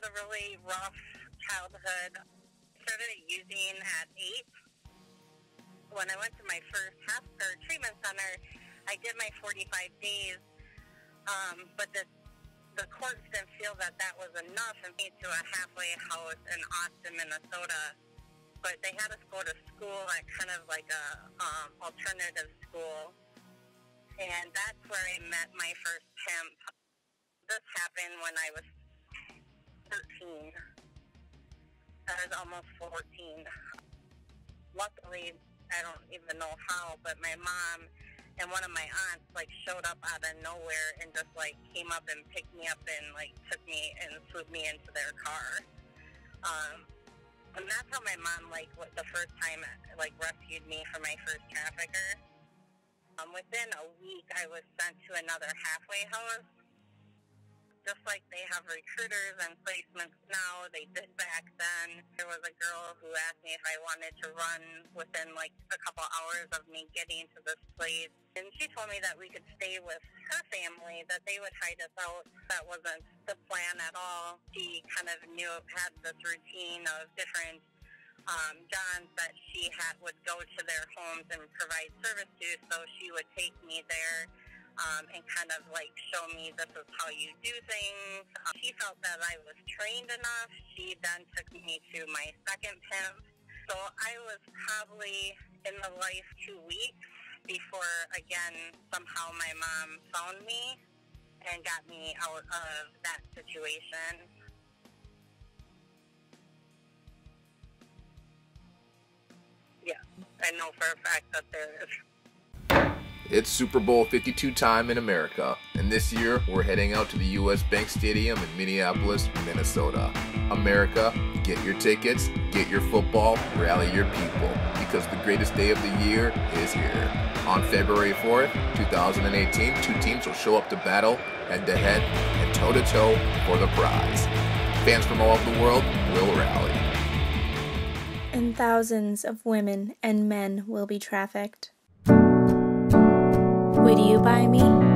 had a really rough childhood. Started using at eight. When I went to my first half or treatment center, I did my 45 days, um, but the the courts didn't feel that that was enough and me to a halfway house in Austin, Minnesota. But they had us go to school at kind of like a um, alternative school, and that's where I met my first pimp. This happened when I was 13. I was almost 14. Luckily, I don't even know how, but my mom and one of my aunts like showed up out of nowhere and just like came up and picked me up and like took me and flew me into their car. Um, and that's how my mom like the first time like rescued me from my first trafficker. Um, within a week, I was sent to another halfway house just like they have recruiters and placements now, they did back then. There was a girl who asked me if I wanted to run within like a couple hours of me getting to this place. And she told me that we could stay with her family, that they would hide us out. That wasn't the plan at all. She kind of knew, had this routine of different um, Johns that she had would go to their homes and provide service to, so she would take me there um, and kind of like show me this is how you do things. Um, she felt that I was trained enough. She then took me to my second pimp. So I was probably in the life two weeks before, again, somehow my mom found me and got me out of that situation. Yeah, I know for a fact that there is. It's Super Bowl 52 time in America, and this year we're heading out to the US Bank Stadium in Minneapolis, Minnesota. America, get your tickets, get your football, rally your people, because the greatest day of the year is here. On February 4th, 2018, two teams will show up to battle head to head and toe to toe for the prize. Fans from all over the world will rally. And thousands of women and men will be trafficked. Would you buy me?